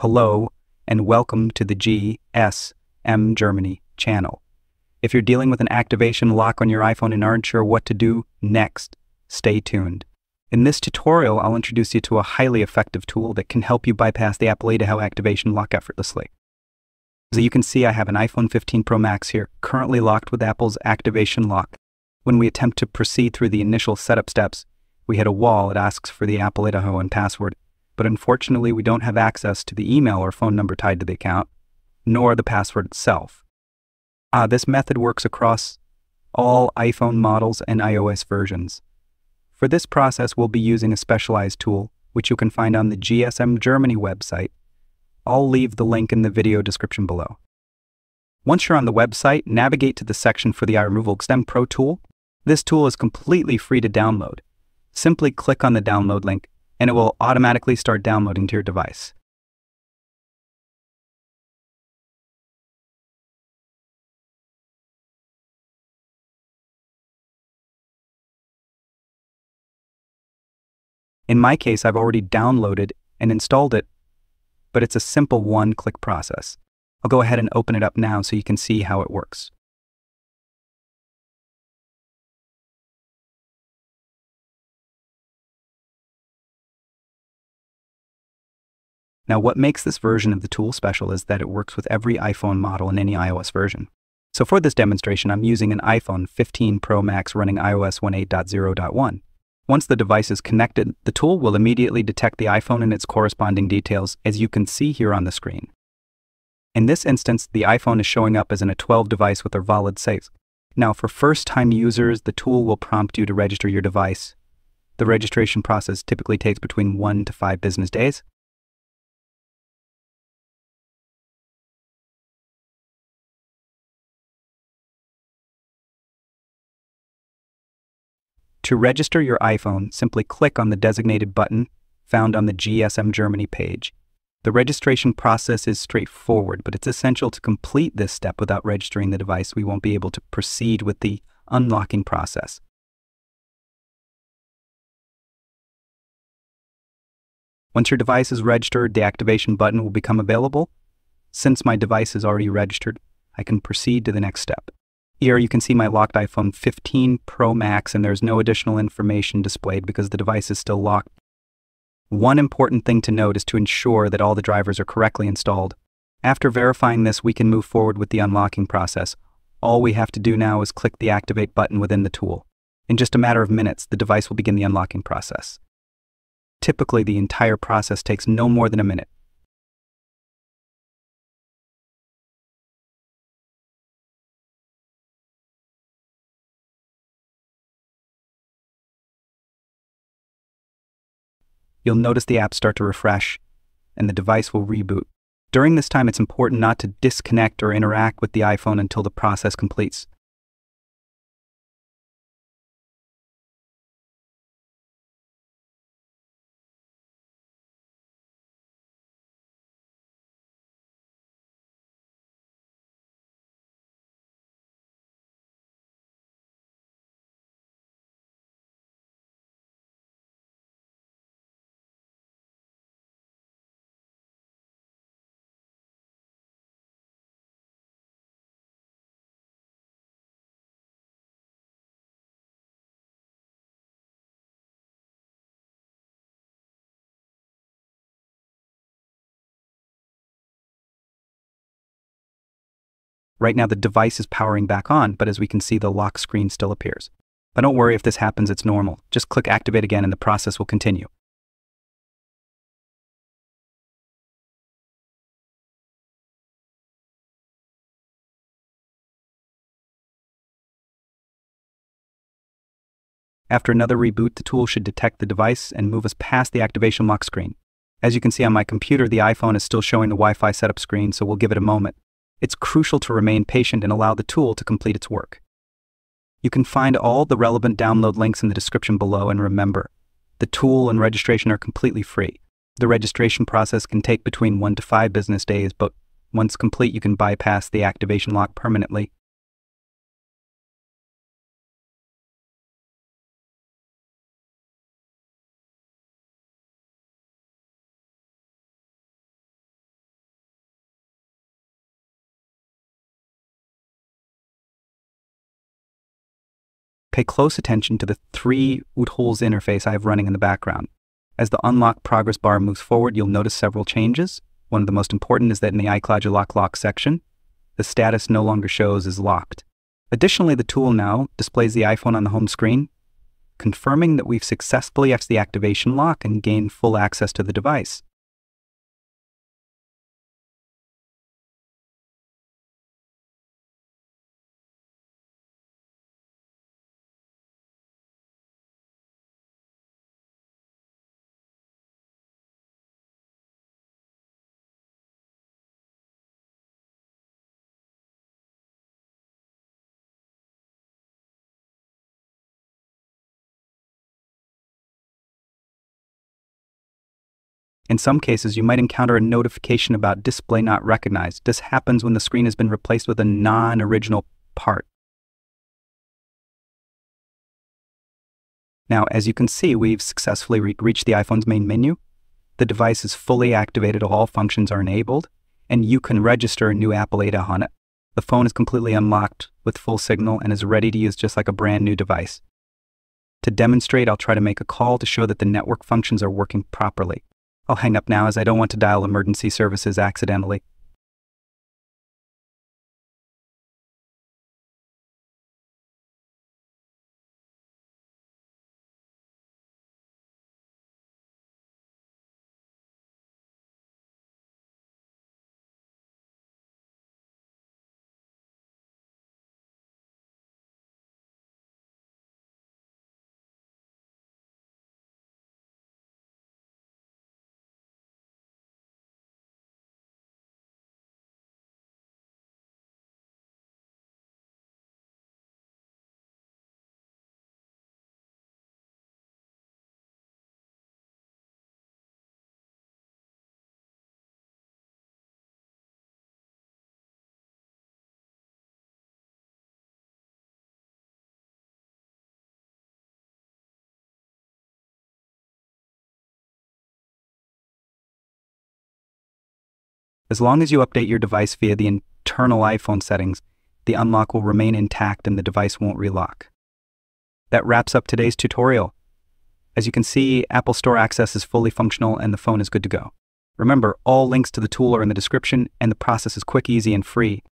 Hello, and welcome to the GSM Germany channel. If you're dealing with an activation lock on your iPhone and aren't sure what to do next, stay tuned. In this tutorial, I'll introduce you to a highly effective tool that can help you bypass the Apple Idaho activation lock effortlessly. As you can see, I have an iPhone 15 Pro Max here, currently locked with Apple's activation lock. When we attempt to proceed through the initial setup steps, we hit a wall that asks for the Apple Idaho and password but unfortunately we don't have access to the email or phone number tied to the account, nor the password itself. Uh, this method works across all iPhone models and iOS versions. For this process, we'll be using a specialized tool, which you can find on the GSM Germany website. I'll leave the link in the video description below. Once you're on the website, navigate to the section for the eye removal XM Pro tool. This tool is completely free to download. Simply click on the download link and it will automatically start downloading to your device. In my case, I've already downloaded and installed it, but it's a simple one-click process. I'll go ahead and open it up now so you can see how it works. Now, what makes this version of the tool special is that it works with every iPhone model in any iOS version. So for this demonstration, I'm using an iPhone 15 Pro Max running iOS 18.0.1. Once the device is connected, the tool will immediately detect the iPhone and its corresponding details, as you can see here on the screen. In this instance, the iPhone is showing up as an A12 device with a valid SAFE. Now, for first-time users, the tool will prompt you to register your device. The registration process typically takes between one to five business days, To register your iPhone, simply click on the designated button found on the GSM Germany page. The registration process is straightforward, but it's essential to complete this step without registering the device. We won't be able to proceed with the unlocking process. Once your device is registered, the activation button will become available. Since my device is already registered, I can proceed to the next step. Here you can see my locked iPhone 15 Pro Max and there's no additional information displayed because the device is still locked. One important thing to note is to ensure that all the drivers are correctly installed. After verifying this, we can move forward with the unlocking process. All we have to do now is click the activate button within the tool. In just a matter of minutes, the device will begin the unlocking process. Typically, the entire process takes no more than a minute. You'll notice the app start to refresh and the device will reboot. During this time, it's important not to disconnect or interact with the iPhone until the process completes. Right now the device is powering back on, but as we can see the lock screen still appears. But don't worry if this happens, it's normal. Just click activate again and the process will continue. After another reboot, the tool should detect the device and move us past the activation lock screen. As you can see on my computer, the iPhone is still showing the Wi-Fi setup screen, so we'll give it a moment. It's crucial to remain patient and allow the tool to complete its work. You can find all the relevant download links in the description below and remember, the tool and registration are completely free. The registration process can take between one to five business days, but once complete, you can bypass the activation lock permanently Pay close attention to the three Utholes interface I have running in the background. As the unlock progress bar moves forward, you'll notice several changes. One of the most important is that in the iCloud Lock Lock section, the status no longer shows as locked. Additionally, the tool now displays the iPhone on the home screen, confirming that we've successfully Xed the activation lock and gained full access to the device. In some cases, you might encounter a notification about display not recognized. This happens when the screen has been replaced with a non-original part. Now, as you can see, we've successfully re reached the iPhone's main menu. The device is fully activated, all functions are enabled, and you can register a new Apple data on it. The phone is completely unlocked with full signal and is ready to use just like a brand new device. To demonstrate, I'll try to make a call to show that the network functions are working properly. I'll hang up now as I don't want to dial emergency services accidentally. As long as you update your device via the internal iPhone settings, the unlock will remain intact and the device won't relock. That wraps up today's tutorial. As you can see, Apple Store access is fully functional and the phone is good to go. Remember, all links to the tool are in the description and the process is quick, easy, and free.